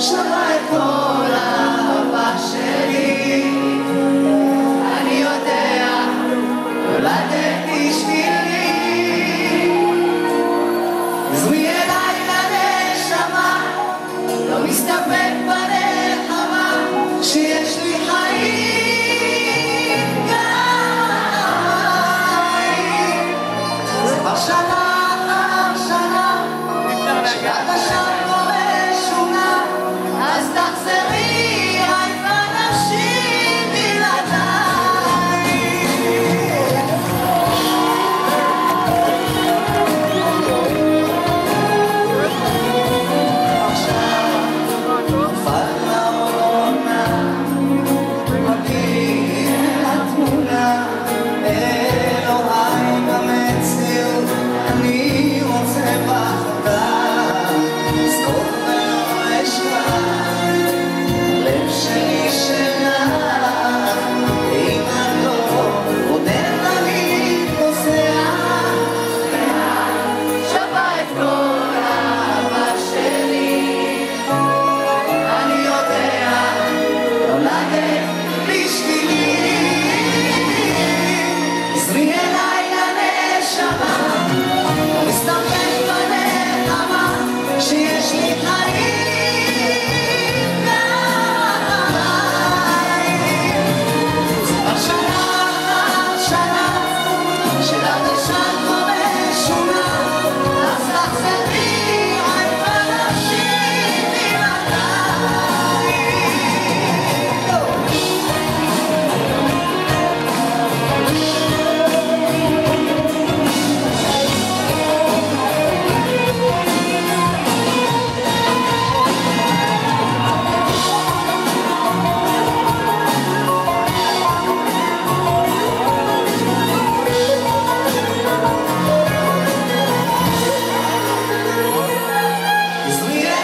shall I call Cause we